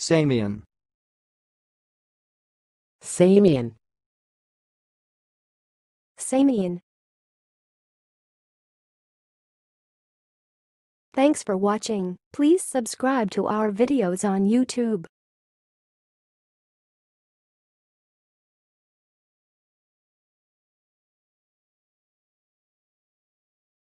Samian. Samian. Samian. Thanks for watching. Please subscribe to our videos on YouTube.